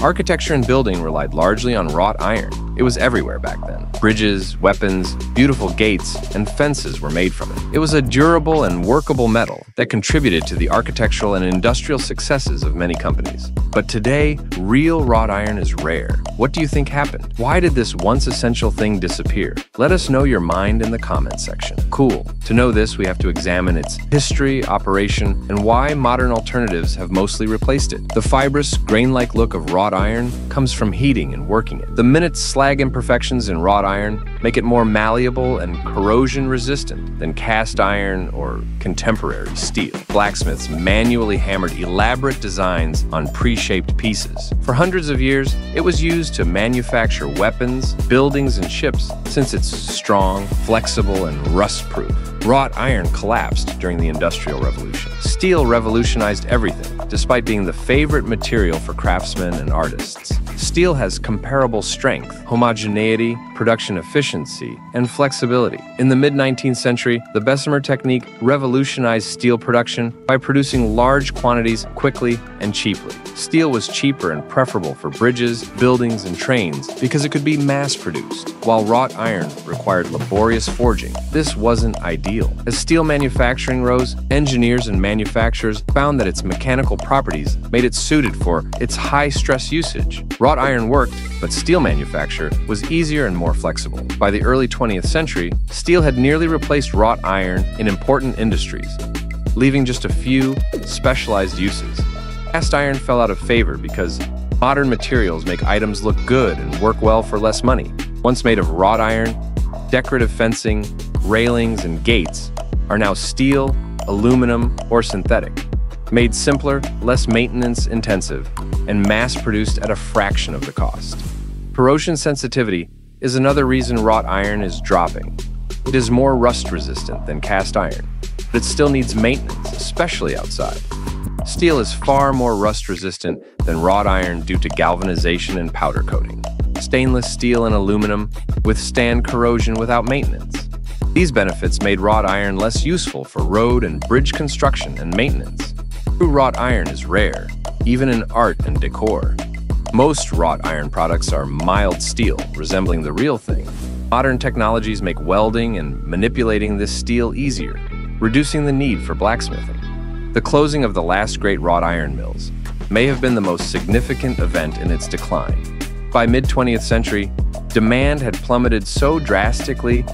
Architecture and building relied largely on wrought iron. It was everywhere back then. Bridges, weapons, beautiful gates, and fences were made from it. It was a durable and workable metal that contributed to the architectural and industrial successes of many companies. But today, real wrought iron is rare. What do you think happened? Why did this once essential thing disappear? Let us know your mind in the comments section. Cool. To know this, we have to examine its history, operation, and why modern alternatives have mostly replaced it. The fibrous, grain-like look of wrought iron comes from heating and working it. The minute slag imperfections in wrought iron make it more malleable and corrosion resistant than cast iron or contemporary steel. Blacksmiths manually hammered elaborate designs on pre-shaped pieces. For hundreds of years, it was used to manufacture weapons, buildings, and ships since it's strong, flexible, and rust-proof. Wrought iron collapsed during the Industrial Revolution. Steel revolutionized everything, despite being the favorite material for craftsmen and artists. Steel has comparable strength, homogeneity, production efficiency, and flexibility. In the mid 19th century, the Bessemer technique revolutionized steel production by producing large quantities quickly and cheaply. Steel was cheaper and preferable for bridges, buildings, and trains because it could be mass produced, while wrought iron required laborious forging. This wasn't ideal. As steel manufacturing rose, engineers and manufacturers found that its mechanical properties made it suited for its high stress usage. Wrought iron worked, but steel manufacture was easier and more flexible. By the early 20th century, steel had nearly replaced wrought iron in important industries, leaving just a few specialized uses. Cast iron fell out of favor because modern materials make items look good and work well for less money. Once made of wrought iron, decorative fencing, railings, and gates are now steel, aluminum, or synthetic. Made simpler, less maintenance intensive, and mass produced at a fraction of the cost. Corrosion sensitivity is another reason wrought iron is dropping. It is more rust resistant than cast iron, but it still needs maintenance, especially outside. Steel is far more rust resistant than wrought iron due to galvanization and powder coating. Stainless steel and aluminum withstand corrosion without maintenance. These benefits made wrought iron less useful for road and bridge construction and maintenance. True wrought iron is rare, even in art and decor. Most wrought iron products are mild steel, resembling the real thing. Modern technologies make welding and manipulating this steel easier, reducing the need for blacksmithing. The closing of the last great wrought iron mills may have been the most significant event in its decline. By mid-20th century, demand had plummeted so drastically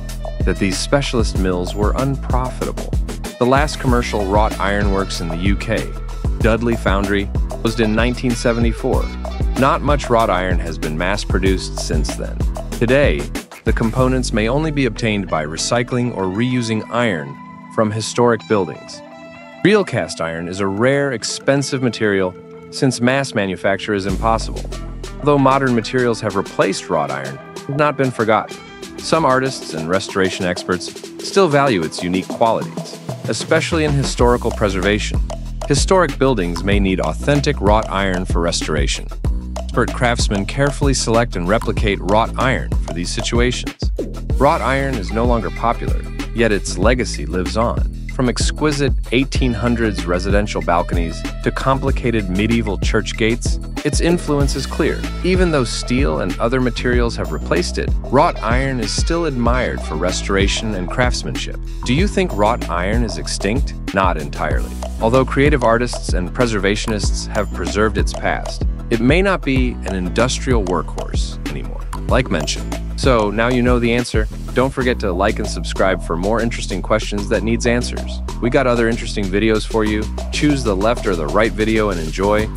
that these specialist mills were unprofitable. The last commercial wrought ironworks in the UK, Dudley Foundry, closed in 1974. Not much wrought iron has been mass-produced since then. Today, the components may only be obtained by recycling or reusing iron from historic buildings. Real cast iron is a rare, expensive material since mass manufacture is impossible. Although modern materials have replaced wrought iron, it has not been forgotten. Some artists and restoration experts still value its unique qualities, especially in historical preservation. Historic buildings may need authentic wrought iron for restoration. Expert craftsmen carefully select and replicate wrought iron for these situations. Wrought iron is no longer popular, yet its legacy lives on. From exquisite 1800s residential balconies to complicated medieval church gates, its influence is clear. Even though steel and other materials have replaced it, wrought iron is still admired for restoration and craftsmanship. Do you think wrought iron is extinct? Not entirely. Although creative artists and preservationists have preserved its past, it may not be an industrial workhorse anymore, like mentioned. So now you know the answer. Don't forget to like and subscribe for more interesting questions that needs answers. We got other interesting videos for you. Choose the left or the right video and enjoy.